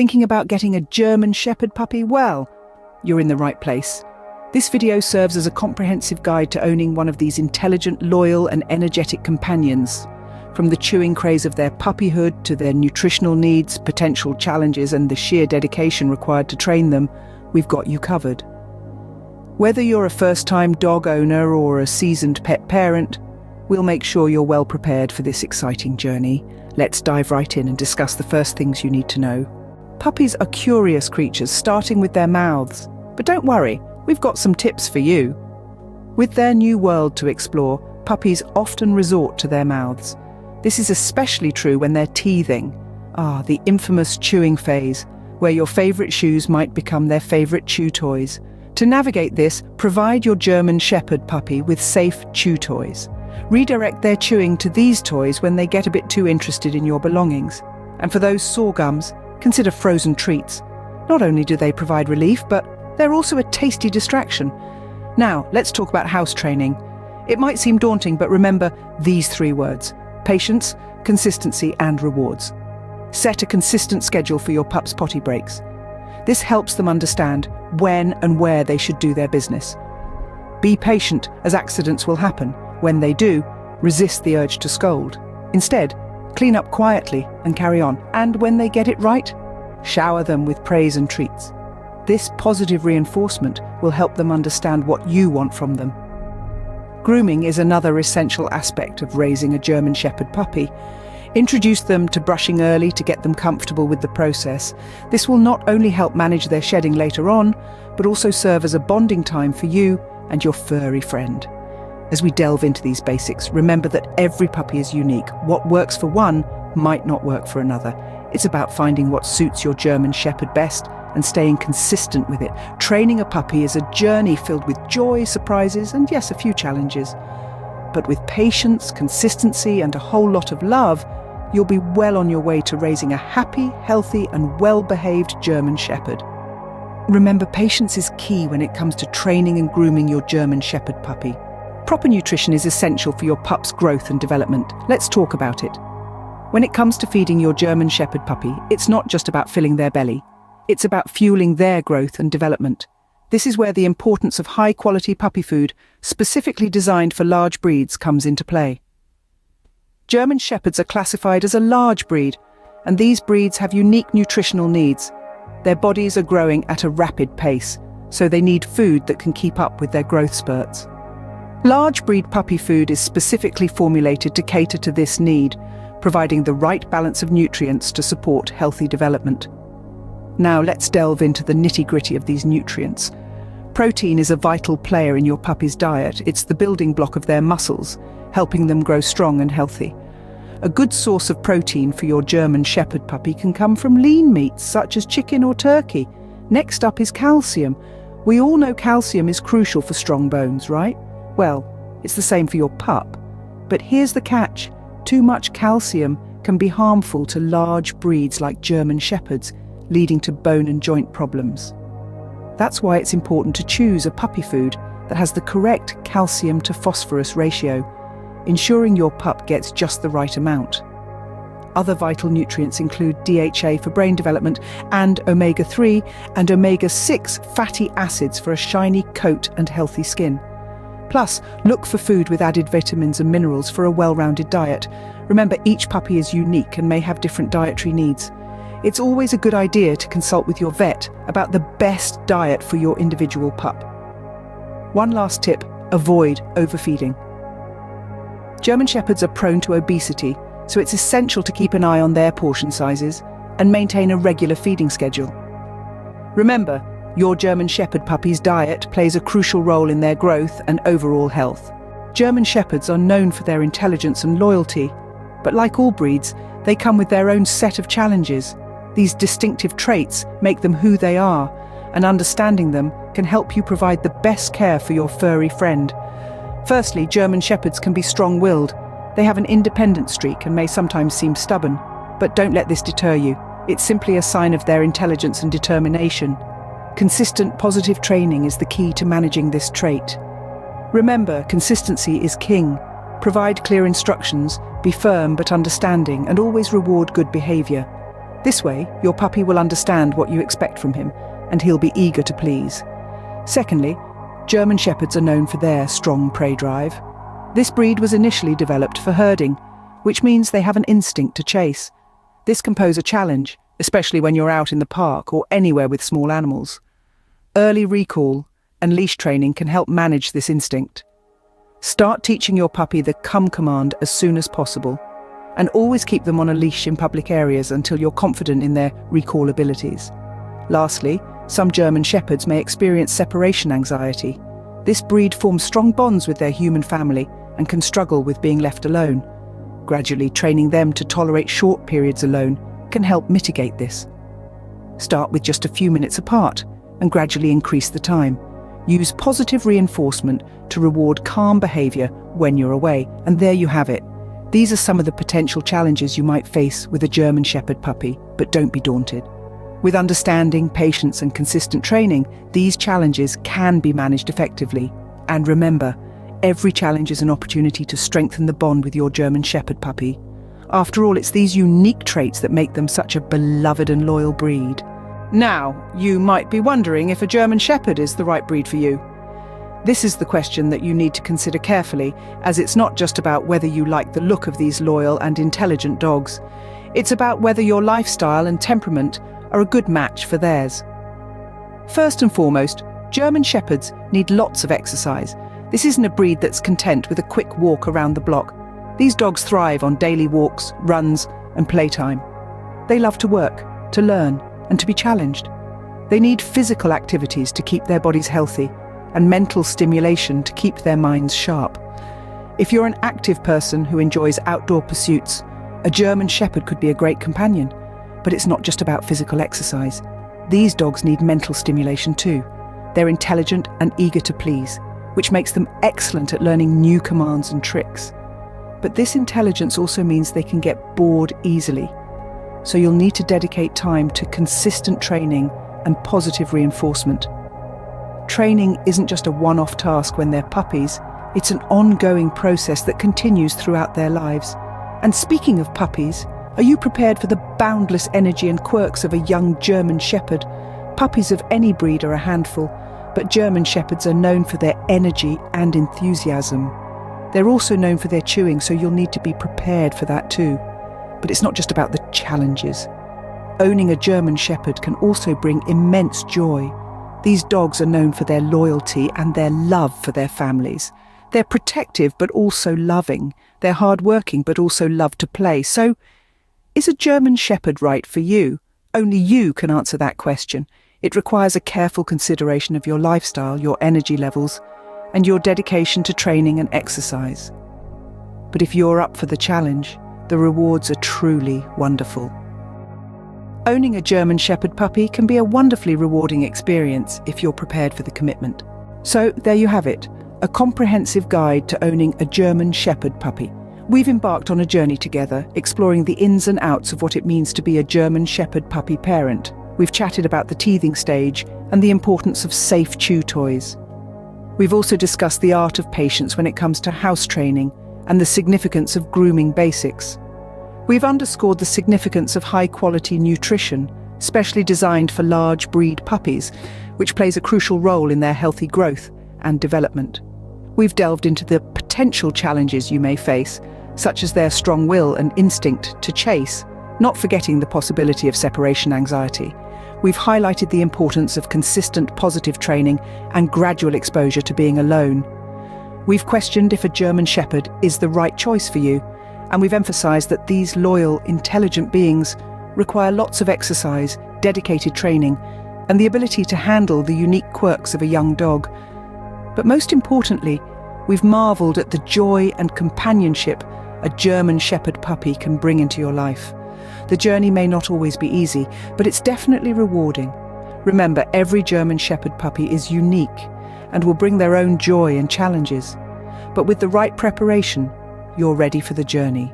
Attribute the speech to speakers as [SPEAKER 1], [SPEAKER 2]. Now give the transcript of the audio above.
[SPEAKER 1] Thinking about getting a German Shepherd puppy? Well, you're in the right place. This video serves as a comprehensive guide to owning one of these intelligent, loyal and energetic companions. From the chewing craze of their puppyhood to their nutritional needs, potential challenges and the sheer dedication required to train them, we've got you covered. Whether you're a first-time dog owner or a seasoned pet parent, we'll make sure you're well prepared for this exciting journey. Let's dive right in and discuss the first things you need to know. Puppies are curious creatures, starting with their mouths. But don't worry, we've got some tips for you. With their new world to explore, puppies often resort to their mouths. This is especially true when they're teething. Ah, the infamous chewing phase, where your favourite shoes might become their favourite chew toys. To navigate this, provide your German Shepherd puppy with safe chew toys. Redirect their chewing to these toys when they get a bit too interested in your belongings. And for those sore gums, consider frozen treats. Not only do they provide relief, but they're also a tasty distraction. Now, let's talk about house training. It might seem daunting, but remember these three words patience, consistency, and rewards. Set a consistent schedule for your pup's potty breaks. This helps them understand when and where they should do their business. Be patient, as accidents will happen. When they do, resist the urge to scold. Instead, clean up quietly and carry on. And when they get it right, shower them with praise and treats. This positive reinforcement will help them understand what you want from them. Grooming is another essential aspect of raising a German Shepherd puppy. Introduce them to brushing early to get them comfortable with the process. This will not only help manage their shedding later on, but also serve as a bonding time for you and your furry friend. As we delve into these basics, remember that every puppy is unique. What works for one might not work for another. It's about finding what suits your German Shepherd best and staying consistent with it. Training a puppy is a journey filled with joy, surprises, and yes, a few challenges. But with patience, consistency, and a whole lot of love, you'll be well on your way to raising a happy, healthy, and well behaved German Shepherd. Remember, patience is key when it comes to training and grooming your German Shepherd puppy. Proper nutrition is essential for your pup's growth and development. Let's talk about it. When it comes to feeding your German Shepherd puppy, it's not just about filling their belly. It's about fueling their growth and development. This is where the importance of high-quality puppy food, specifically designed for large breeds, comes into play. German Shepherds are classified as a large breed, and these breeds have unique nutritional needs. Their bodies are growing at a rapid pace, so they need food that can keep up with their growth spurts. Large breed puppy food is specifically formulated to cater to this need, providing the right balance of nutrients to support healthy development. Now let's delve into the nitty-gritty of these nutrients. Protein is a vital player in your puppy's diet. It's the building block of their muscles, helping them grow strong and healthy. A good source of protein for your German Shepherd puppy can come from lean meats such as chicken or turkey. Next up is calcium. We all know calcium is crucial for strong bones, right? Well, it's the same for your pup. But here's the catch. Too much calcium can be harmful to large breeds like German Shepherds, leading to bone and joint problems. That's why it's important to choose a puppy food that has the correct calcium to phosphorus ratio, ensuring your pup gets just the right amount. Other vital nutrients include DHA for brain development and omega 3 and omega 6 fatty acids for a shiny coat and healthy skin. Plus, look for food with added vitamins and minerals for a well rounded diet. Remember, each puppy is unique and may have different dietary needs. It's always a good idea to consult with your vet about the best diet for your individual pup. One last tip avoid overfeeding. German Shepherds are prone to obesity, so it's essential to keep an eye on their portion sizes and maintain a regular feeding schedule. Remember, your German Shepherd puppy's diet plays a crucial role in their growth and overall health. German Shepherds are known for their intelligence and loyalty, but like all breeds, they come with their own set of challenges. These distinctive traits make them who they are, and understanding them can help you provide the best care for your furry friend. Firstly, German Shepherds can be strong-willed. They have an independent streak and may sometimes seem stubborn, but don't let this deter you. It's simply a sign of their intelligence and determination. Consistent positive training is the key to managing this trait. Remember, consistency is king. Provide clear instructions, be firm but understanding, and always reward good behaviour. This way, your puppy will understand what you expect from him, and he'll be eager to please. Secondly, German Shepherds are known for their strong prey drive. This breed was initially developed for herding, which means they have an instinct to chase. This can pose a challenge, especially when you're out in the park or anywhere with small animals. Early recall and leash training can help manage this instinct. Start teaching your puppy the come command as soon as possible, and always keep them on a leash in public areas until you're confident in their recall abilities. Lastly, some German Shepherds may experience separation anxiety. This breed forms strong bonds with their human family and can struggle with being left alone. Gradually training them to tolerate short periods alone can help mitigate this. Start with just a few minutes apart and gradually increase the time. Use positive reinforcement to reward calm behaviour when you're away, and there you have it. These are some of the potential challenges you might face with a German Shepherd puppy, but don't be daunted. With understanding, patience, and consistent training, these challenges can be managed effectively. And remember, every challenge is an opportunity to strengthen the bond with your German Shepherd puppy. After all, it's these unique traits that make them such a beloved and loyal breed. Now, you might be wondering if a German Shepherd is the right breed for you. This is the question that you need to consider carefully, as it's not just about whether you like the look of these loyal and intelligent dogs. It's about whether your lifestyle and temperament are a good match for theirs. First and foremost, German Shepherds need lots of exercise. This isn't a breed that's content with a quick walk around the block. These dogs thrive on daily walks, runs, and playtime. They love to work, to learn, and to be challenged. They need physical activities to keep their bodies healthy and mental stimulation to keep their minds sharp. If you're an active person who enjoys outdoor pursuits, a German Shepherd could be a great companion. But it's not just about physical exercise. These dogs need mental stimulation too. They're intelligent and eager to please, which makes them excellent at learning new commands and tricks. But this intelligence also means they can get bored easily so you'll need to dedicate time to consistent training and positive reinforcement. Training isn't just a one off task when they're puppies, it's an ongoing process that continues throughout their lives. And speaking of puppies, are you prepared for the boundless energy and quirks of a young German Shepherd? Puppies of any breed are a handful, but German Shepherds are known for their energy and enthusiasm. They're also known for their chewing, so you'll need to be prepared for that too. But it's not just about the challenges. Owning a German Shepherd can also bring immense joy. These dogs are known for their loyalty and their love for their families. They're protective but also loving. They're hardworking but also love to play. So, is a German Shepherd right for you? Only you can answer that question. It requires a careful consideration of your lifestyle, your energy levels, and your dedication to training and exercise. But if you're up for the challenge, the rewards are truly wonderful. Owning a German Shepherd puppy can be a wonderfully rewarding experience if you're prepared for the commitment. So there you have it, a comprehensive guide to owning a German Shepherd puppy. We've embarked on a journey together, exploring the ins and outs of what it means to be a German Shepherd puppy parent. We've chatted about the teething stage and the importance of safe chew toys. We've also discussed the art of patience when it comes to house training and the significance of grooming basics. We've underscored the significance of high quality nutrition, specially designed for large breed puppies, which plays a crucial role in their healthy growth and development. We've delved into the potential challenges you may face, such as their strong will and instinct to chase, not forgetting the possibility of separation anxiety. We've highlighted the importance of consistent positive training and gradual exposure to being alone We've questioned if a German Shepherd is the right choice for you, and we've emphasised that these loyal, intelligent beings require lots of exercise, dedicated training, and the ability to handle the unique quirks of a young dog. But most importantly, we've marvelled at the joy and companionship a German Shepherd puppy can bring into your life. The journey may not always be easy, but it's definitely rewarding. Remember, every German Shepherd puppy is unique and will bring their own joy and challenges. But with the right preparation, you're ready for the journey.